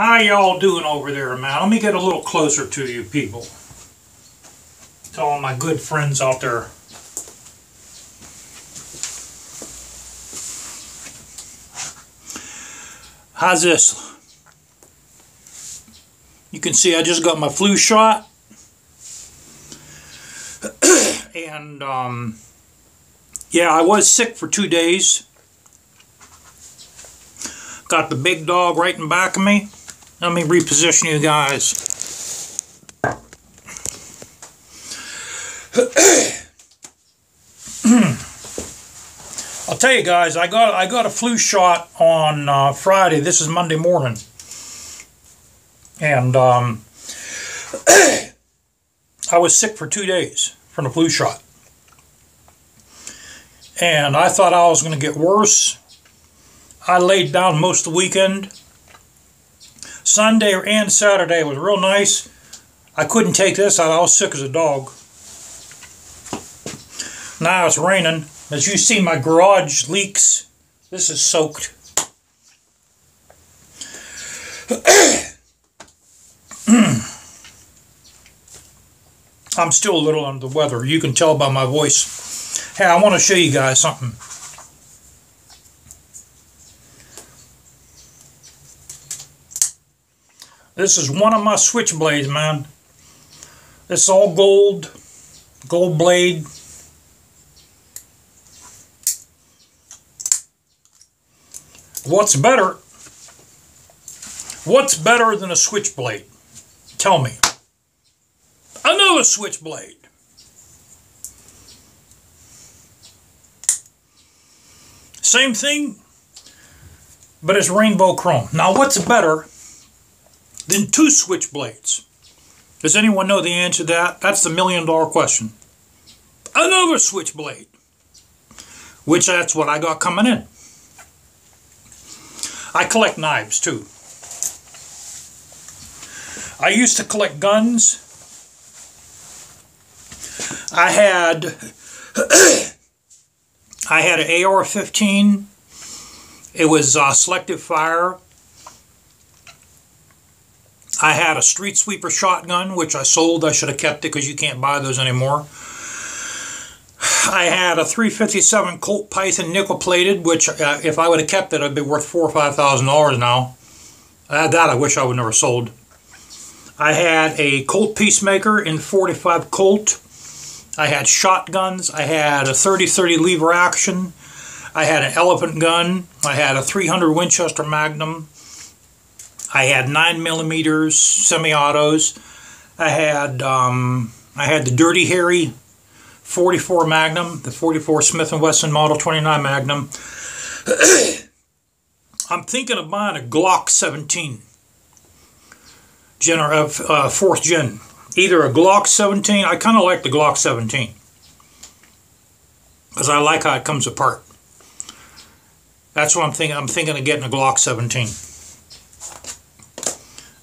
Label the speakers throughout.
Speaker 1: How y'all doing over there, man? Let me get a little closer to you people. To all my good friends out there. How's this? You can see I just got my flu shot. and, um, yeah, I was sick for two days. Got the big dog right in back of me. Let me reposition you guys. I'll tell you guys, I got I got a flu shot on uh, Friday. This is Monday morning, and um, I was sick for two days from the flu shot, and I thought I was going to get worse. I laid down most of the weekend. Sunday and Saturday was real nice. I couldn't take this out. I was sick as a dog. Now it's raining. As you see, my garage leaks. This is soaked. I'm still a little under the weather. You can tell by my voice. Hey, I want to show you guys something. This is one of my switchblades, man. It's all gold, gold blade. What's better? What's better than a switchblade? Tell me. Another switchblade. Same thing, but it's rainbow chrome. Now, what's better than two switchblades? Does anyone know the answer to that? That's the million dollar question. Another switchblade, which that's what I got coming in. I collect knives too. I used to collect guns. I had I had an AR-15. It was uh, selective fire. I had a street sweeper shotgun, which I sold. I should have kept it because you can't buy those anymore. I had a 357 Colt Python nickel plated, which uh, if I would have kept it, it'd be worth four or five thousand dollars now. Uh, that I wish I would never sold. I had a Colt Peacemaker in 45 Colt. I had shotguns. I had a 30-30 lever action. I had an elephant gun. I had a 300 Winchester Magnum. I had 9 millimeters semi-autos. I had um, I had the Dirty Harry 44 Magnum, the 44 Smith & Wesson Model 29 Magnum. I'm thinking of buying a Glock 17, gener of uh, fourth gen. Either a Glock 17, I kind of like the Glock 17, because I like how it comes apart. That's what I'm thinking. I'm thinking of getting a Glock 17.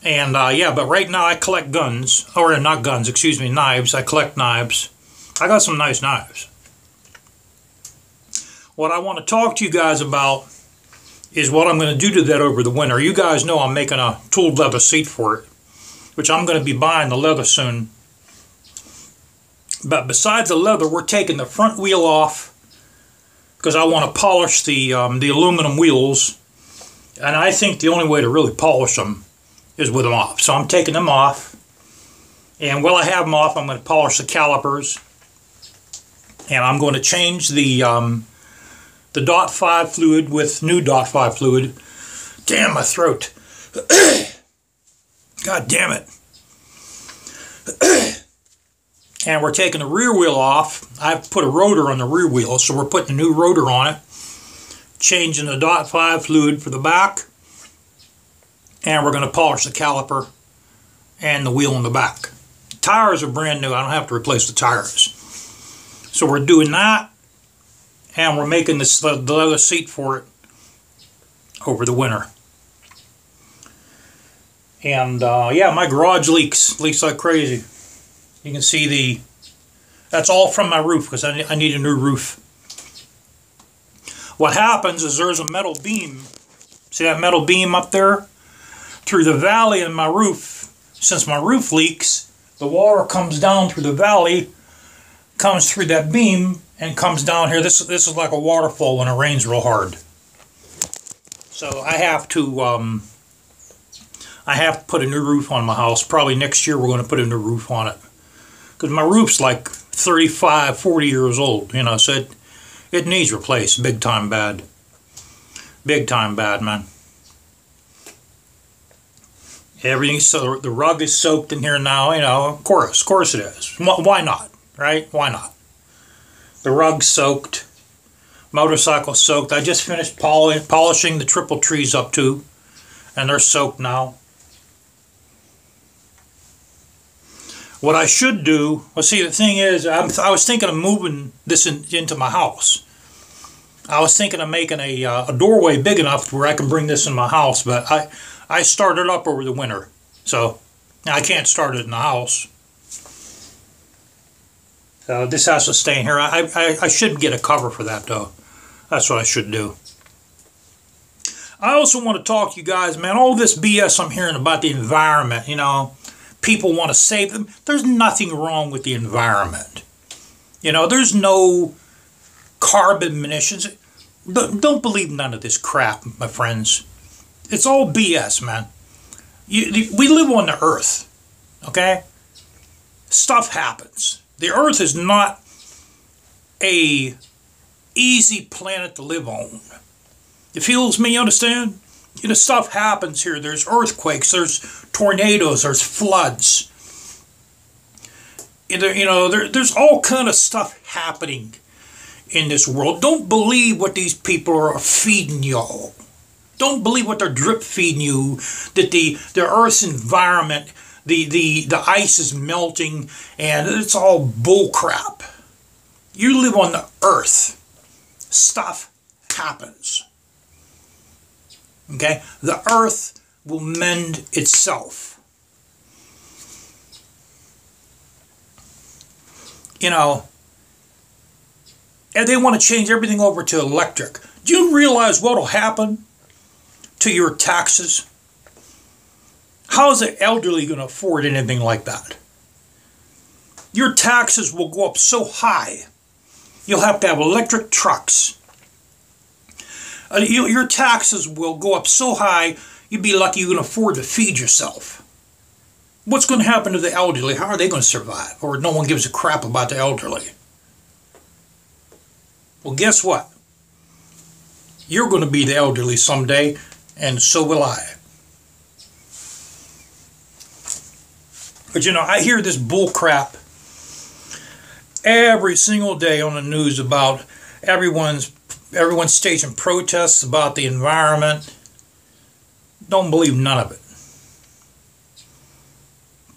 Speaker 1: And uh, yeah, but right now I collect guns, or not guns, excuse me, knives. I collect knives. I got some nice knives. What I want to talk to you guys about is what I'm going to do to that over the winter. You guys know I'm making a tooled leather seat for it, which I'm going to be buying the leather soon. But besides the leather, we're taking the front wheel off because I want to polish the, um, the aluminum wheels. And I think the only way to really polish them is with them off. So I'm taking them off. And while I have them off, I'm going to polish the calipers and I'm going to change the um, the dot 5 fluid with new dot 5 fluid. Damn my throat. God damn it. and we're taking the rear wheel off. I've put a rotor on the rear wheel, so we're putting a new rotor on it. Changing the dot 5 fluid for the back. And we're going to polish the caliper and the wheel in the back. tires are brand new. I don't have to replace the tires. So we're doing that, and we're making this the leather seat for it over the winter. And uh, yeah, my garage leaks, leaks like crazy. You can see the, that's all from my roof because I, I need a new roof. What happens is there's a metal beam. See that metal beam up there? Through the valley in my roof, since my roof leaks, the water comes down through the valley, comes through that beam, and comes down here. This, this is like a waterfall when it rains real hard. So I have to, um, I have to put a new roof on my house. Probably next year we're going to put a new roof on it. Because my roof's like 35, 40 years old, you know, so it, it needs replaced big time bad. Big time bad, man. Everything's so the rug is soaked in here now. You know, of course, of course it is. Why not? Right? Why not? The rug soaked. Motorcycle soaked. I just finished polishing the triple trees up too, and they're soaked now. What I should do, well, see, the thing is, I'm, i was thinking of moving this in, into my house. I was thinking of making a, uh, a doorway big enough where I can bring this in my house, but I, I started up over the winter, so I can't start it in the house. So this has to stay in here. I, I, I should get a cover for that, though. That's what I should do. I also want to talk to you guys, man, all this BS I'm hearing about the environment, you know, people want to save them. There's nothing wrong with the environment. You know, there's no carbon emissions. Don't believe none of this crap, my friends. It's all BS, man. You, we live on the earth, okay? Stuff happens. The earth is not a easy planet to live on. It feels me, you understand? You know, stuff happens here. There's earthquakes, there's tornadoes, there's floods. You know, there, there's all kind of stuff happening in this world. Don't believe what these people are feeding y'all. Don't believe what they're drip feeding you, that the, the Earth's environment, the, the, the ice is melting, and it's all bullcrap. You live on the Earth. Stuff happens. Okay? The Earth will mend itself. You know, and they want to change everything over to electric. Do you realize what will happen to your taxes? How is the elderly going to afford anything like that? Your taxes will go up so high, you'll have to have electric trucks. Uh, you, your taxes will go up so high, you'd be lucky you can afford to feed yourself. What's going to happen to the elderly? How are they going to survive? Or no one gives a crap about the elderly. Well, guess what? You're going to be the elderly someday, and so will I. But you know, I hear this bull crap every single day on the news about everyone's everyone's staging protests about the environment. Don't believe none of it.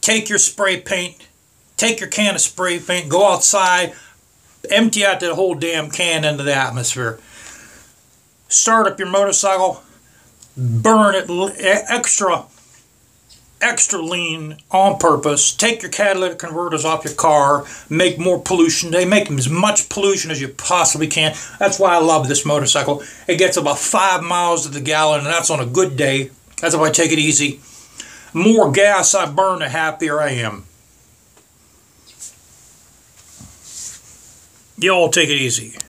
Speaker 1: Take your spray paint, take your can of spray paint, go outside, empty out that whole damn can into the atmosphere. Start up your motorcycle, burn it extra extra lean on purpose. Take your catalytic converters off your car, make more pollution. They make as much pollution as you possibly can. That's why I love this motorcycle. It gets about five miles to the gallon, and that's on a good day. That's if I take it easy. more gas I burn, the happier I am. Y'all take it easy.